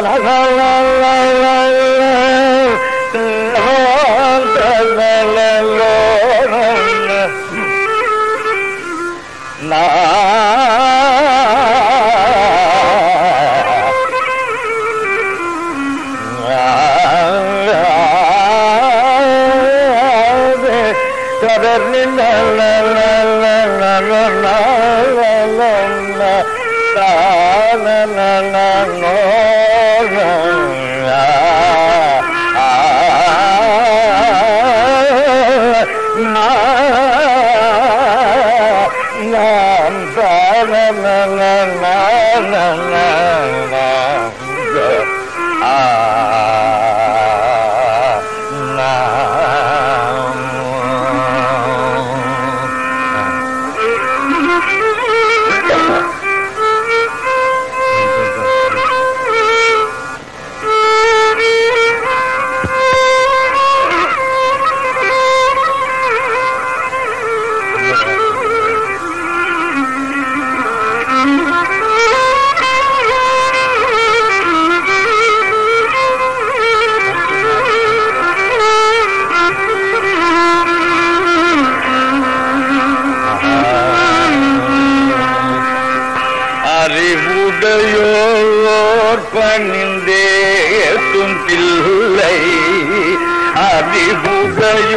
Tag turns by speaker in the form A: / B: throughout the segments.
A: la la la la la la la la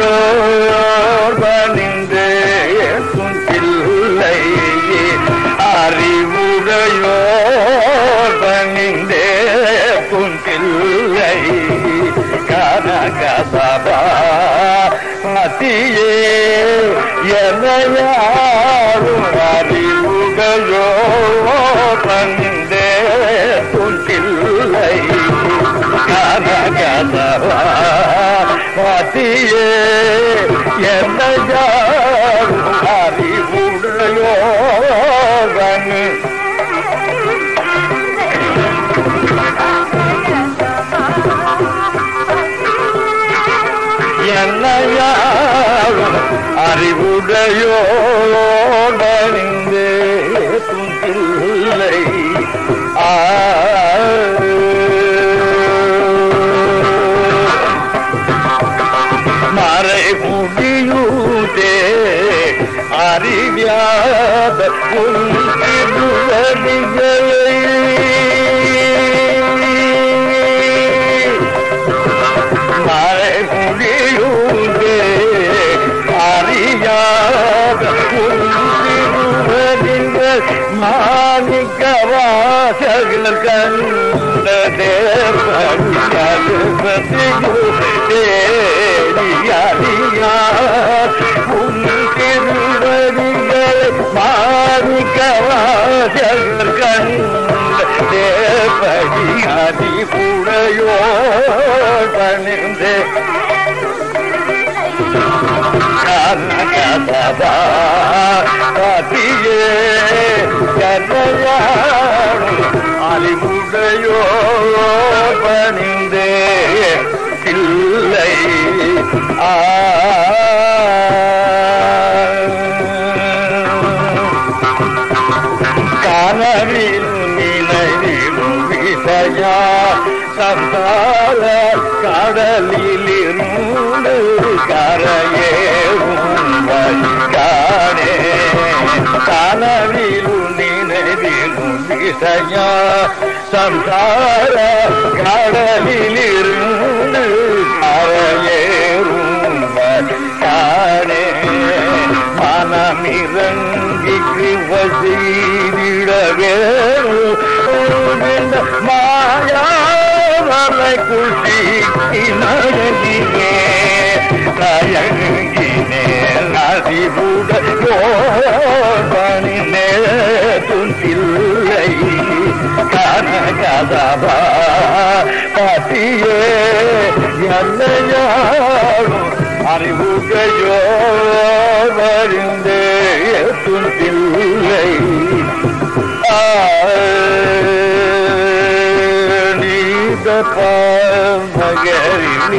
A: அறிவுடையோர் பணிந்தே தும்பில்லை அறிவுடையோர் பணிந்தே தும்பில்லை Kanakasabha மத்தியே எதையா மத்தியே எனையாரும் அறிவுடையோ என்னையார் என்னையாரும் அறிவுடையோ துண்டில்லை ஆ அறிவியாத உன் திருவடிகளை மழை முடியுதே அறியாத திருவடிகள் மாணிக்க வாசகர் கண்ட திருவடிகளை கனகசபா பதியே பணிந்தே இல்லை. ஆ. கனவில் நினைவிலும் விசையா சந்தால கடலில் இருந்து கரையேறும் வழிகானே கனவிலும் நினைவிலும் விசையா சந்தார கடலில் இருந்து கரையேறும் வழிகானே மனமிறங்கி கிருவசீதிட வேணும் மாயாவலை குஷி நயங்கினே நயங்கினே நல்லையாடும் அறிவுகையோ அறிவுடையோ துன்பில்லை நீத மகரின்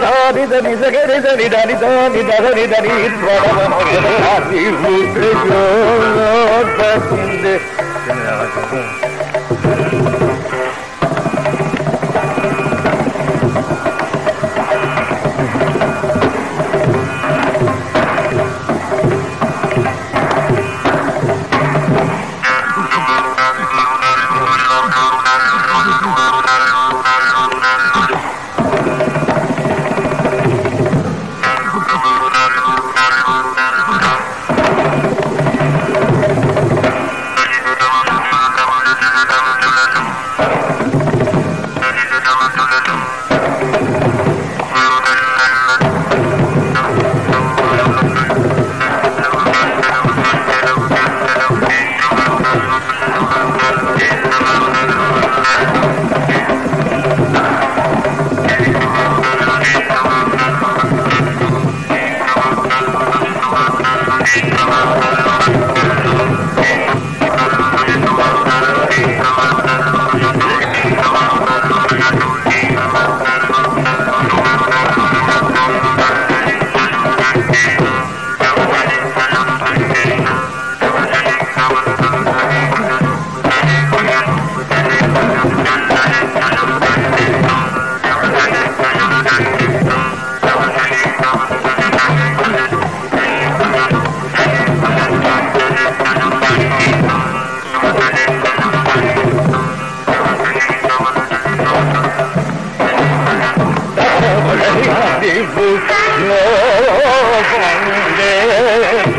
A: ধারিদ নিজকে রিদ নিদানিদ নিদার নিদানি প্রণব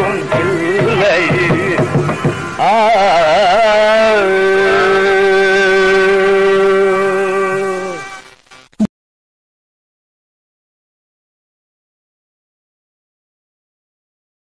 A: அறிவுடையோ ஆ